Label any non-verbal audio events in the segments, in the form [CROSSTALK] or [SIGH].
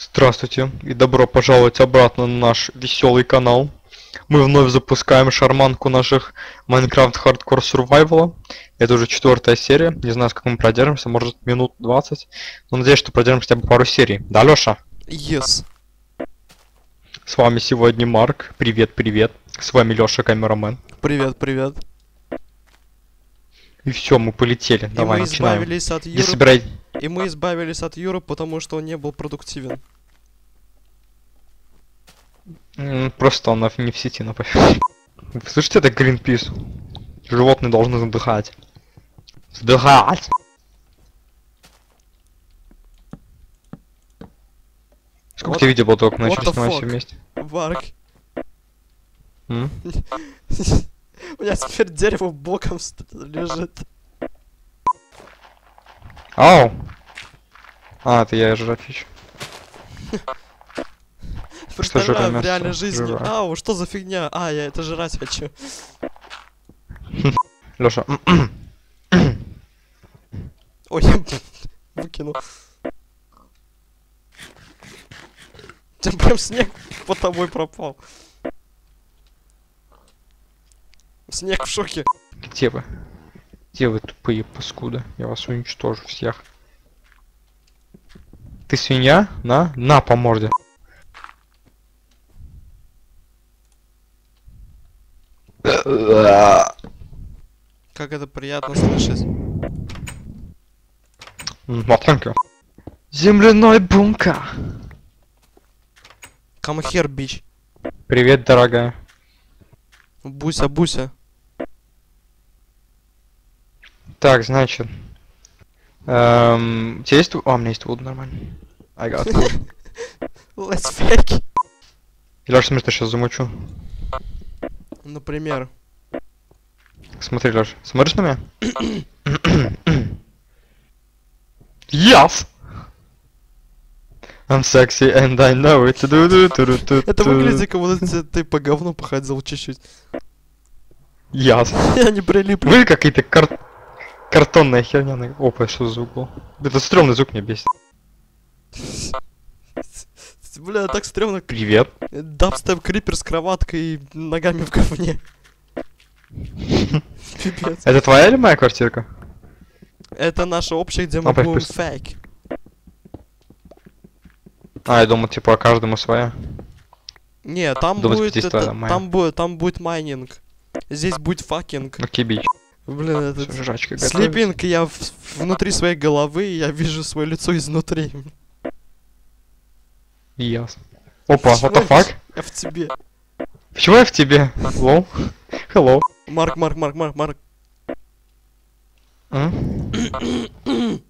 Здравствуйте и добро пожаловать обратно на наш веселый канал. Мы вновь запускаем шарманку наших Minecraft Hardcore Survival. Это уже четвертая серия. Не знаю, сколько мы продержимся, может минут 20. Но надеюсь, что продержимся хотя бы пару серий. Да, Лёша? Yes. С вами сегодня Марк. Привет, привет. С вами Лёша, камерамен. Привет, привет. И все, мы полетели. И Давай, мы начинаем. избавились от Юры. собирай... И мы избавились от Юры, потому что он не был продуктивен. Просто он не в сети. Вы слышите, это Greenpeace? Животные должны задыхать. Задыхать! Сколько What- тебе видео было только начали снимать все вместе? Варк. [LAUGHS] У меня теперь дерево боком лежит. Ау! А, это я жрать хочу. Представляю, в реальной жизни. жира. Ау, что за фигня? А, я это жрать хочу. Лёша, Ой, я выкинул. Там прям снег под тобой пропал. Снег в шоке. где вы? Где вы, тупые паскуды? Я вас уничтожу всех. Ты свинья? На? На по морде. Как это приятно слышать. М, Мотанка. Земляной бунка. Come here, бич. Привет, дорогая. Буся, буся. Так, значит. Эм, у тебя есть... ву- А, у меня есть воду нормально. I got wood. Let's fake. Лёш, смотри, что сейчас замучу. Например. Смотри, Лёш, смотришь на меня? Yes! I'm sexy and I know it. Это выглядит, как будто ты- по говну походил чуть-чуть. Yes. [LAUGHS] Я не прилиплю. Вы какие-то кар... картонная херня. на- Опа, что за звук был? Это стрёмный звук меня бесит. [LAUGHS] Бля, так стрёмно. Привет. Дабстеп крипер с кроваткой и ногами в говне. [LAUGHS] Пипец. Это твоя или моя квартирка? Это наша общая, где мы будем fuck. А, я думал, типа, каждому своя. Не, там будет, там будет, там будет майнинг. Здесь будет fucking. Окей, bitch. Блин, это... Всё, жрачка. Sleeping, я в- внутри своей головы, я вижу свое лицо изнутри. Ясно. Опа, what the Почему я fuck? в- Я в тебе. Почему я в тебе? Лол. Hello. Марк, Марк, Марк, Марк, Марк. М? [CLEARS THROAT] [CLEARS THROAT]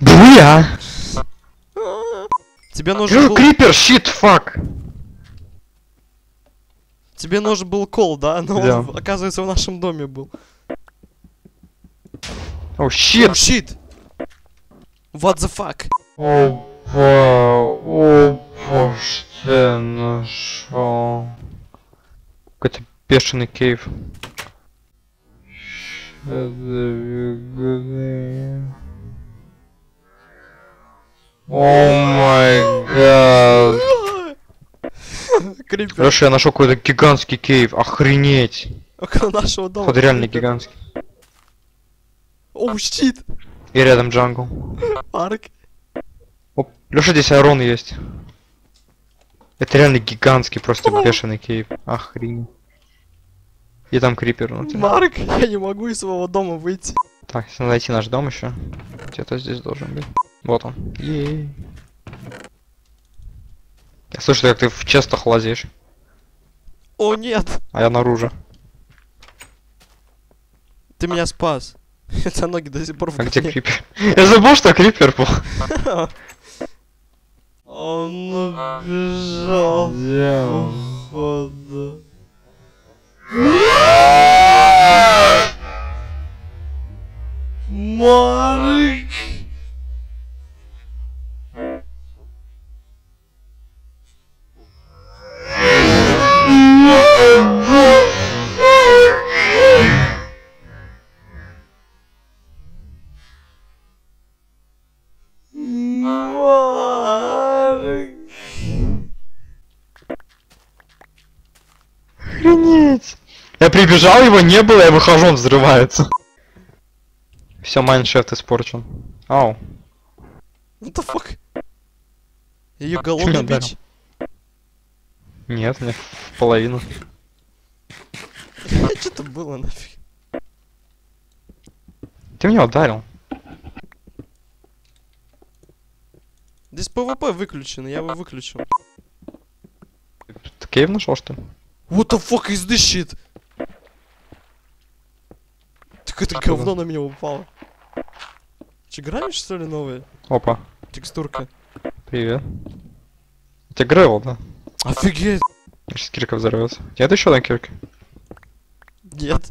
Буя! Тебе нужен был, Крипер, щит, фак! тебе нужен был кол, да? Но Да. он, оказывается, в нашем доме был. О, щит! щит! What the fuck? Опа, опа, что нашел? Какой-то бешеный кейв. О май гад. Леша, я нашел какой-то гигантский кейв. Охренеть. Около нашего дома. Вот реально гигантский. Оу, щит! И рядом джангл. Марк. Оп, Леша, здесь Арон есть. Это реально гигантский, просто бешеный кейв. Охренеть. И там крипер внутри. Марк, я не могу из своего дома выйти. Так, надо найти наш дом еще. Где-то здесь должен быть. Вот он. Ей. Я слышу, как ты в честах лазишь, О, нет! а я наружу. Ты меня спас. [LAUGHS] Тебя ноги до сих пор в А где крипер? [LAUGHS] Я забыл, что крипер был. [LAUGHS] Он убежал. Я прибежал, его не было, я выхожу, он взрывается. Все, mineshaft испорчен. Ау. What the fuck? Я голодный, bitch? Нет, мне половину. [LAUGHS] Что-то было нафиг. Ты меня ударил. Здесь ПВП выключен, я его выключил. Ты кейв нашел, что ли? What the fuck is this shit? Что говно на меня упало. Че, гранишь, что ли, новые? Опа, Текстурка. привет. У тебя гревел, да? Офигеть! Сейчас кирка взорвется. Нет еще одна кирка? Нет.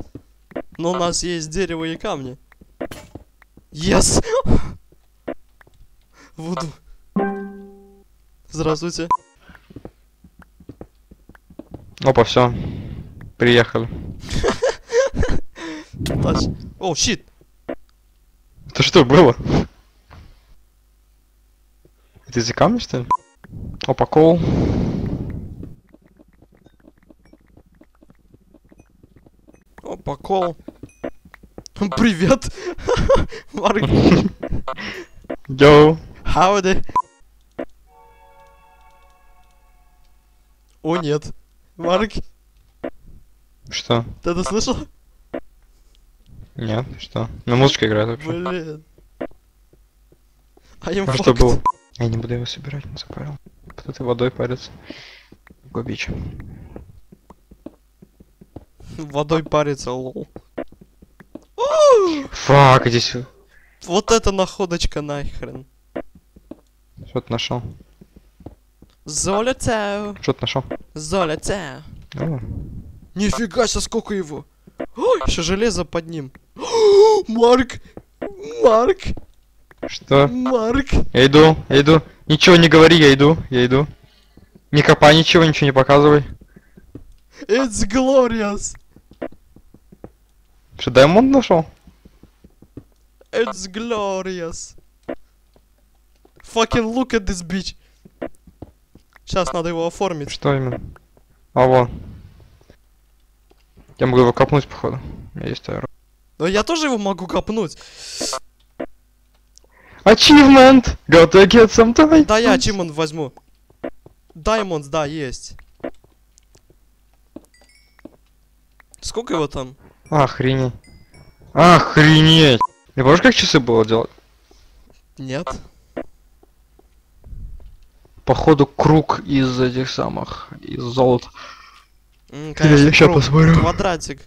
Но у нас есть дерево и камни. Yes! [LAUGHS] Вуду. Здравствуйте. Опа, все. Приехали. [LAUGHS] Тач. О, щит! Это что было? Это из-за камня, что ли? Опа, кол. Опа, кол. Привет! [LAUGHS] Марк, Йоу. howdy. О, нет. Марк, Что? ты это слышал? Нет, что? Ну, музычка играет вообще. Блин. А А что было? Я не буду его собирать, не запарил. Под этой водой парится. Губич. Водой парится, лол. Фак, здесь Вот это находочка нахрен. что ты нашел? Золото, Что ты нашел? золото. О, Нифига себе, сколько его. Ой, еще железо под ним. [GASPS] Марк, Марк, Что? Марк. Я иду, я иду. Ничего не говори, я иду, я иду. Не копай ничего, ничего не показывай. It's glorious. Что, даймонд нашел? It's glorious. Fucking look at this bitch. Сейчас надо его оформить. Что именно? А, вон. Я могу его копнуть, походу. У меня есть аэро. Но я тоже его могу копнуть. Achievement! Got to get some time! Да, я ачимон возьму. Diamonds, да, есть. Сколько его там? Охренеть. Охренеть! Ты помнишь, как часы было делать? Нет. Походу круг из этих самых, из золота. Я конечно, ща круг, посмотрю. Квадратик.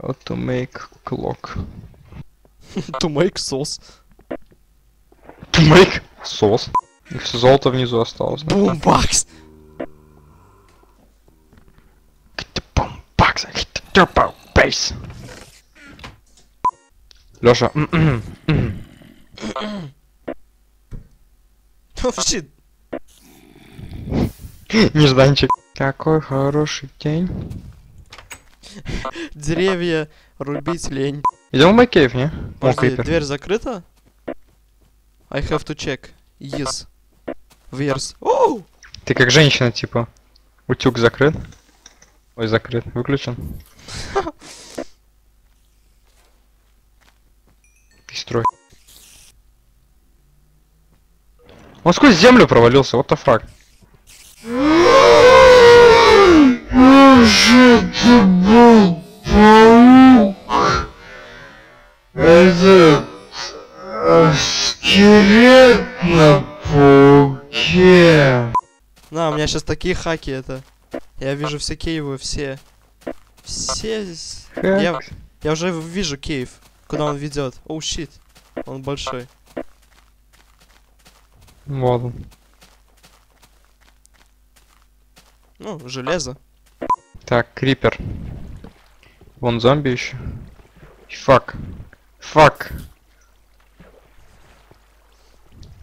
How to make clock. To make sauce. To make сос. И все золото внизу осталось. Бумбакс. The turbo bass. Лёша, щит. нежданчик. Какой хороший день. [LAUGHS] Деревья рубить лень. Идем в Майкейв, не? Подожди, дверь закрыта? I have to check. Yes. Верс. Оу! Ты как женщина, типа. Утюг закрыт. Ой, закрыт. Выключен. [LAUGHS] Ты строй. Он сквозь землю провалился, what the fuck. [GASPS] [GASPS] Это э, скелет на пауке. На, у меня сейчас такие хаки это. Я вижу все кейвы, все. Все... Я, я уже вижу кейв, куда он ведет. Оу, щит. Он большой. Вот он. Ну, железо. Так, Крипер. Вон зомби еще. Фак. Фак.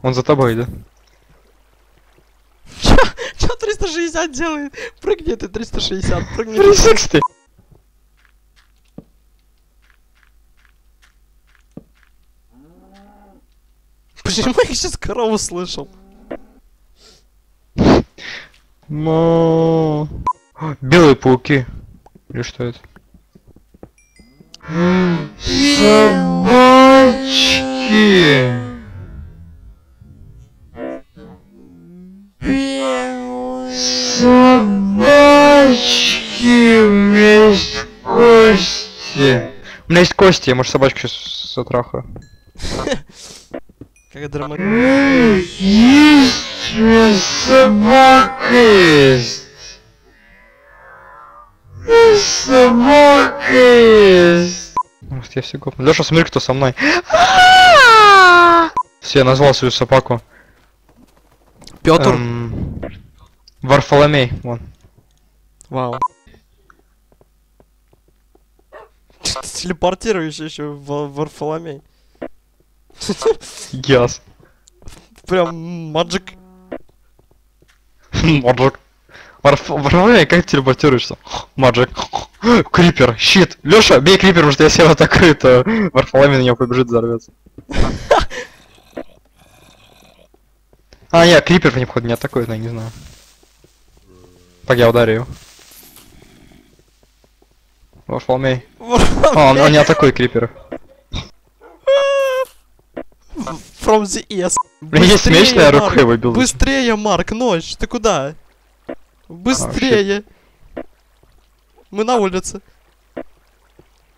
Он за тобой, да? Чё 360 делает? Прыгни ты 360, прыгни. 360! Почему я сейчас корову слышал? Мо. Белые пауки. Или что это? Собачки. Собачки вместе кости. У меня есть кости, я, может, собачку сейчас затрахаю. [LAUGHS] Как драма... Есть у меня собака есть. Собака есть. Может, я все гопну. Леша, смотри, кто со мной. Все, я назвал свою собаку. Петр. Эм, Варфоломей, вон. Вау. Ты [LAUGHS] телепортируешься еще в Варфоломей. Яс. Прям маджик. Маджик. Варф- Варфоломей, как ты телепортируешься? Маджик. Крипер, щит. Леша, бей крипер, потому что если я его атакую, то Варфоломей на него побежит, взорвется. А, нет, крипер в походу не атакует, но я не знаю. Так, я ударю. Варфоломей. А, он, он не атакует крипера. From the east. Блин, есть Быстрее, меч, но я Марк, рукой выбил. Быстрее, Марк, ночь, ты куда? Быстрее. Мы на улице.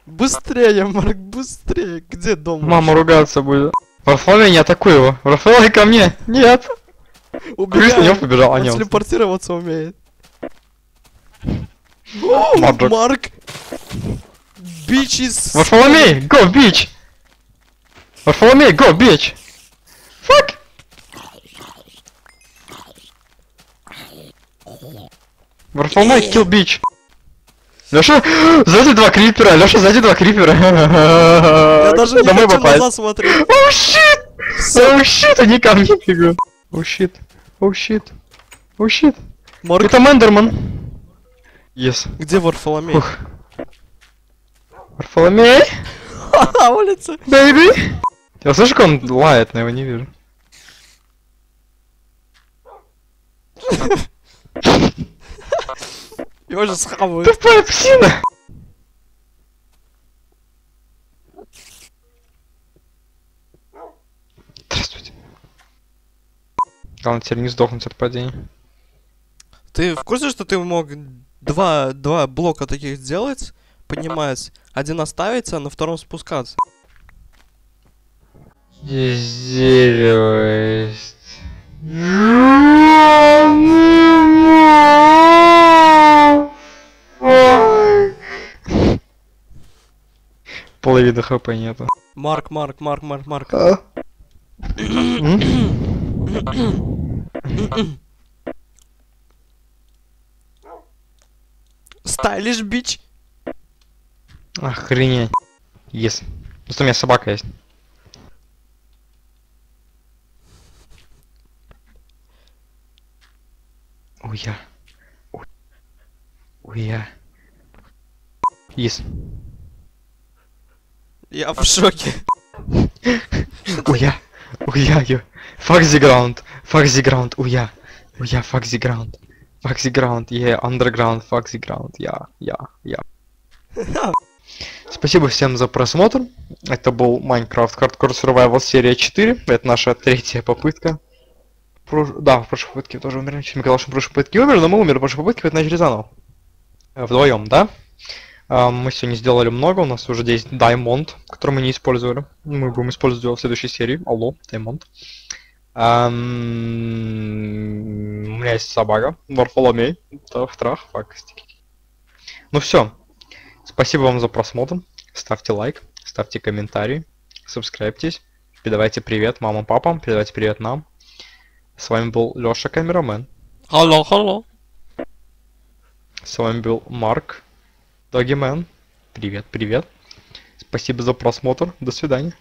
Быстрее, Марк, быстрее. Где дом? Мама ругаться будет. Варфоломей, не атакуй его. Варфоломей ко мне. Нет. Крис на него Убегай. побежал, а не он. телепортироваться умеет. О, Маджик. Марк! Бич из... Варфоломей, go, bitch! Варфоломей, go, bitch! Варфоломей, kill bitch! Леша, [GASPS] сзади два крипера, Леша, сзади два крипера. Я даже не хочу попасть. назад смотреть. Oh, shit! Oh, shit, они ко мне бегут. Oh, shit. Oh, shit. Oh, shit. Это Эндермен. Yes. где Варфоломей? Ух. Варфоломей, На улице. baby. Я слышу, как он лает, но его не вижу. [LAUGHS] Его же схавают. Тупая псина! Здравствуйте. Главное теперь не сдохнуть от падения. Ты в курсе, что ты мог два, два блока таких сделать, поднимаясь, один оставить, а на втором спускаться? Дерево есть. Половины хп нету. Марк, Марк, Марк, Марк, Марк. М? Стайлиш бич. Охренеть. Yes. Ну что, у меня собака есть. Уя. У- Уя. Yes. Я в шоке. [LAUGHS] Уя. Уя, ё. Fuck the ground. Fuck the ground. Уя. Уя, fuck the ground. Fuck the ground. Yeah, underground. Fuck the ground. Я, я, я. [LAUGHS] Спасибо всем за просмотр. Это был Minecraft Hardcore Survival серия 4. Это наша третья попытка. Прош- Да, в прошлой попытке тоже умерли. Чуть Михаил, в прошлой попытке умер, но мы умерли в прошлой попытке, поэтому начали заново. Вдвоем, да? А, Мы сегодня сделали много, у нас уже есть Diamond, который мы не использовали. Мы будем использовать его в следующей серии. Алло, Diamond. Ам, У меня есть собака, Варфоломей. Трах, факстики. Ну все. Спасибо вам за просмотр. Ставьте лайк, ставьте комментарии, субскрайбтесь. Передавайте привет мамам, папам, передавайте привет нам. С вами был Лёша Камерамен. Алло, алло. С вами был Марк Догимен. Привет, привет. Спасибо за просмотр. До свидания.